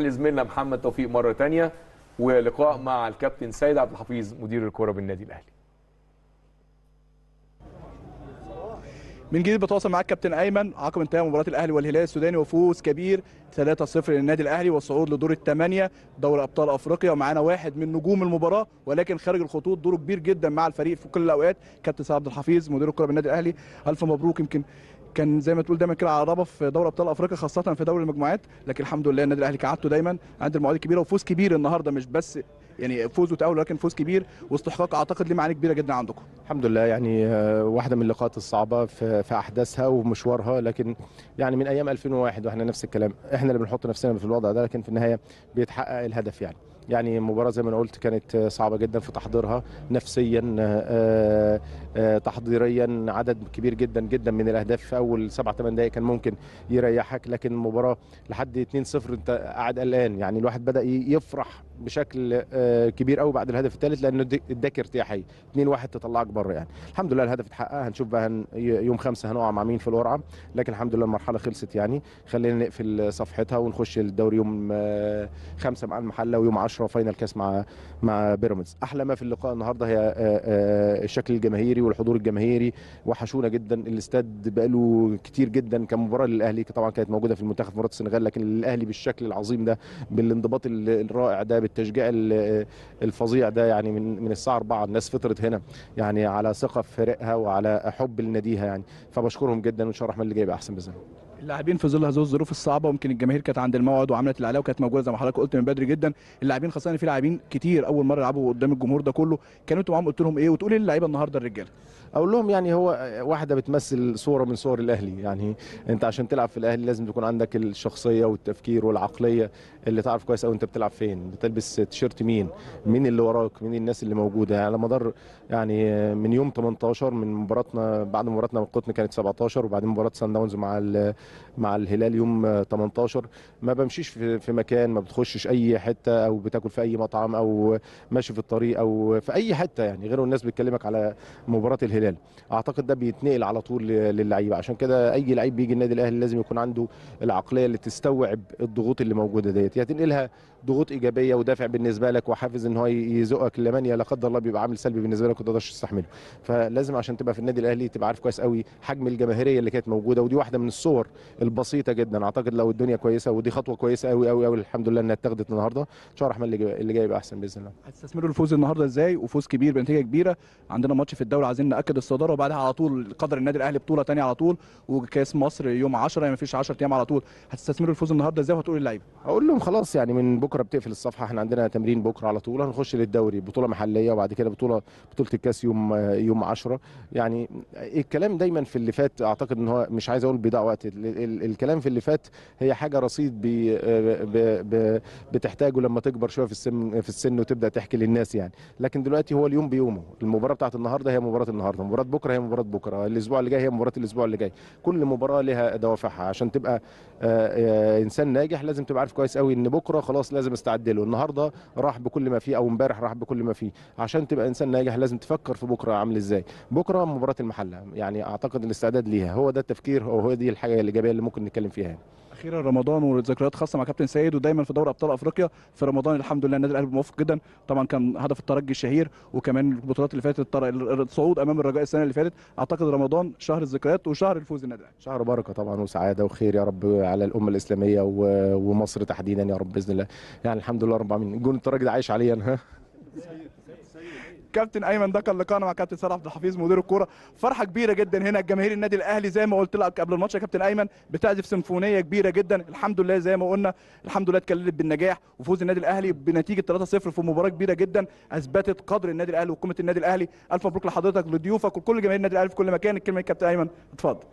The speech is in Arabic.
لزميلنا محمد توفيق مرة ثانية ولقاء مع الكابتن سيد عبد الحفيظ مدير الكره بالنادي الأهلي. من جديد بتواصل معاك كابتن أيمن عقب انتهاء مباراة الأهلي والهلال السوداني وفوز كبير 3-0 للنادي الأهلي والصعود لدور الثمانية دوري أبطال أفريقيا ومعانا واحد من نجوم المباراة ولكن خارج الخطوط دوره كبير جدا مع الفريق في كل الأوقات. كابتن سيد عبد الحفيظ مدير الكره بالنادي الأهلي ألف مبروك يمكن كان زي ما تقول دايما كده على ربف في دوري أبطال أفريقيا خاصة في دوري المجموعات. لكن الحمد لله النادي الأهلي كعادته دايما عند المواعيد الكبيرة وفوز كبير النهارده مش بس يعني فوز وتأهل ولكن فوز كبير واستحقاق أعتقد ليه معاني كبيرة جدا عندكم. الحمد لله يعني آه، واحدة من اللقاءات الصعبة في في أحداثها ومشوارها. لكن يعني من أيام 2001 وإحنا نفس الكلام إحنا اللي بنحط نفسنا في الوضع ده لكن في النهاية بيتحقق الهدف يعني. يعني المباراة زي ما قلت كانت صعبة جدا في تحضيرها نفسيا آه، آه، تحضيريا عدد كبير جدا جدا من الأهداف في أول سبع ثمان دقائق كان ممكن يريحك لكن المباراة لحد 2-0 انت قاعد قلقان. يعني الواحد بدأ يفرح بشكل آه، كبير قوي بعد الهدف الثالث لأنه اداك ارتياحيه 2-1 تطلعك بره يعني. الحمد لله الهدف اتحقق هنشوف بقى هن يوم خمسة هنقع مع مين في القرعه لكن الحمد لله المرحلة خلصت يعني. خلينا نقفل صفحتها ونخش الدوري يوم آه، خمسة مع المحلة ويوم 10 فاينل كاس مع مع بيراميدز. أحلى ما في اللقاء النهارده هي آه، آه، الشكل الجماهيري والحضور الجماهيري. وحشونا جدا. الاستاد بقاله كتير جدا كمباراة للأهلي طبعا كانت موجودة في المنتخب مباراة السنغال لكن الاهلي بالشكل العظيم ده بالانضباط ال- الرائع ده بالتشجيع ال- الفظيع ده يعني من من الساعة 4 الناس فطرت هنا يعني على ثقة في فريقها وعلى حب لناديها يعني. فبشكرهم جدا وإن شاء الله الرحمن اللي جاي يبقى أحسن بإذن الله. اللاعبين في ظل هذه الظروف الصعبة ويمكن الجماهير كانت عند الموعد وعملت اللي وكانت موجودة زي ما حضرتك قلت من بدري جدا. اللاعبين خاصة إن في لاعبين كتير أول مرة يلعبوا قدام الجمهور ده كله. كانوا أنتوا معاهم قلت لهم إيه؟ وتقول إيه للعيبة النهارده الرجاله أقول لهم يعني هو واحدة بتمثل صورة من صور الأهلي. يعني أنت عشان تلعب في الأهلي لازم تكون عندك الشخصية والتفكير والعقلية اللي تعرف كويس قوي أنت بتلعب فين. بتلبس تيشيرت مين؟ مين اللي وراك؟ مين الناس اللي موجودة؟ يعني على مدار يعني من يوم 18 من مباراتنا بعد مباراتنا مع القطن كانت 17 وبعدين مباراة سان داونز مع مع الهلال يوم 18 ما بمشيش في مكان ما بتخشش أي حتة أو بتاكل في أي مطعم أو ماشي في الطريق أو في أي حتة يعني غير الناس بتكلمك على مباراة الهلال. أعتقد ده بيتنقل على طول للعيبة. عشان كده أي لعيب بيجي النادي الأهلي لازم يكون عنده العقلية اللي تستوعب الضغوط اللي موجودة ديت. يا تنقلها ضغوط إيجابية ودافع بالنسبة لك وحافز إن هو يزقك لمن يا لا قدر الله بيبقى عامل سلبي بالنسبة لك وما تقدرش تستحمله. فلازم عشان تبقى في النادي الأهلي تبقى عارف كويس قوي حجم الجماهيرية اللي كانت موجودة ودي واحدة من الصور البسيطة جدا. أعتقد لو الدنيا كويسة ودي خطوة كويسة قوي قوي قوي الحمد لله إنها اتخذت النهارده. إن شاء الله الرحمن اللي جاي اللي جاي يبقى أحسن بإذن الله. هتستثمروا الفوز النهارده إزاي؟ وفوز كبير بنتيجة كبيرة. عندنا ماتش في الدوري عايزين نأكد الصدارة وبعدها على طول قدر النادي الأهلي بطولة ثانية على طول وكأس مصر يوم 10 يعني مفيش 10 أيام على طول. هتستثمروا الفوز النهارده إزاي؟ وهتقولوا للعيبة. أقول لهم خلاص يعني من بكرة بتقفل الصفحة. إحنا عندنا تمرين بكرة على طول. هنخش للدوري. بطولة محلية وبعد كده بطوله بطولة الكأس يوم يوم 10 يعني الكلام دايما في اللي فات أعتقد إن هو مش عايز أقول بيضيع وقت الكلام في اللي فات هي حاجة رصيد بي بتحتاجه لما تكبر شوية في السن في السن وتبدأ تحكي للناس يعني. لكن دلوقتي هو اليوم بيومه. المباراة بتاعت النهارده هي مباراة النهارده. مباراة بكرة هي مباراة بكرة. الأسبوع اللي جاي هي مباراة الأسبوع اللي جاي. كل مباراة لها دوافعها. عشان تبقى آه، آه، إنسان ناجح لازم تبقى عارف كويس قوي إن بكرة خلاص لازم استعد له النهارده راح بكل ما فيه أو امبارح راح بكل ما فيه. عشان تبقى إنسان ناجح لازم تفكر في بكرة عامل إزاي. بكرة مباراة المحلة. يعني أعتقد الاستعداد ليها. هو ده التفكير. أو هو دي الحاجة الإيجابية اللي ممكن نتكلم فيها يعني. أخيرا رمضان وذكريات خاصة مع كابتن سيد ودايما في دوري أبطال أفريقيا. في رمضان الحمد لله النادي الأهلي موفق جدا. طبعا كان هدف الترجي الشهير وكمان البطولات اللي فاتت الصعود أمام الرجاء السنة اللي فاتت. أعتقد رمضان شهر الذكريات وشهر الفوز النادي الأهلي. شهر بركة طبعا وسعادة وخير يا رب على الأمة الإسلامية ومصر تحديدا يا رب بإذن الله. يعني الحمد لله رب العالمين. الجون الترجي ده عايش عليا ها؟ كابتن ايمن ده كان لقاءنا مع كابتن سيد عبد الحفيظ مدير الكورة. فرحة كبيرة جدا هنا جماهير النادي الأهلي زي ما قلت لك قبل الماتش يا كابتن ايمن بتعزف سيمفونية كبيرة جدا. الحمد لله زي ما قلنا الحمد لله اتكللت بالنجاح وفوز النادي الأهلي بنتيجة 3-0 في مباراة كبيرة جدا أثبتت قدر النادي الأهلي وقيمة النادي الأهلي. ألف مبروك لحضرتك لضيوفك وكل جماهير النادي الأهلي في كل مكان. الكلمة للكابتن ايمن اتفضل.